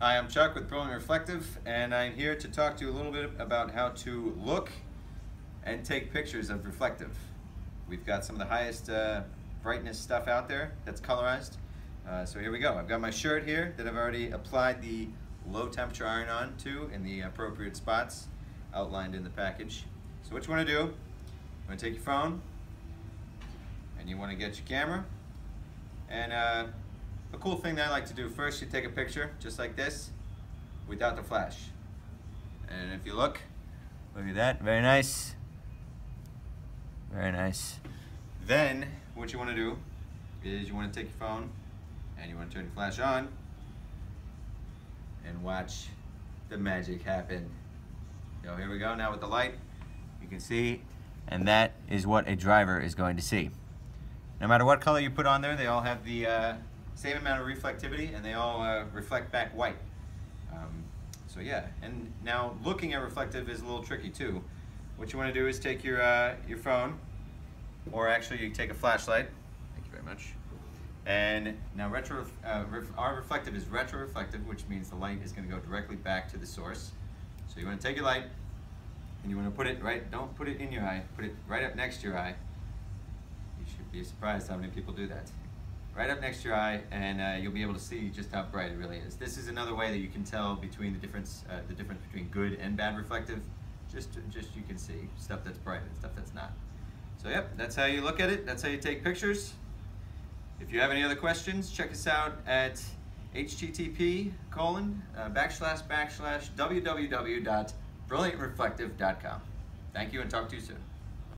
Hi, I'm Chuck with Brilliant Reflective, and I'm here to talk to you a little bit about how to look and take pictures of reflective. We've got some of the highest uh, brightness stuff out there that's colorized. Uh, so here we go. I've got my shirt here that I've already applied the low temperature iron on to in the appropriate spots outlined in the package. So what you want to do, you want to take your phone and you want to get your camera and uh, cool thing that I like to do first, you take a picture just like this without the flash. And if you look, look at that, very nice. Very nice. Then what you want to do is you want to take your phone and you want to turn your flash on and watch the magic happen. So here we go now with the light. You can see, and that is what a driver is going to see. No matter what color you put on there, they all have the uh, same amount of reflectivity and they all uh, reflect back white. Um, so yeah, and now looking at reflective is a little tricky too. What you want to do is take your, uh, your phone, or actually you take a flashlight, thank you very much, and now retro, uh, our reflective is retroreflective, which means the light is going to go directly back to the source. So you want to take your light, and you want to put it right, don't put it in your eye, put it right up next to your eye. You should be surprised how many people do that right up next to your eye, and uh, you'll be able to see just how bright it really is. This is another way that you can tell between the difference, uh, the difference between good and bad reflective. Just, just you can see stuff that's bright and stuff that's not. So yep, that's how you look at it. That's how you take pictures. If you have any other questions, check us out at http colon uh, backslash backslash www.brilliantreflective.com. Thank you and talk to you soon.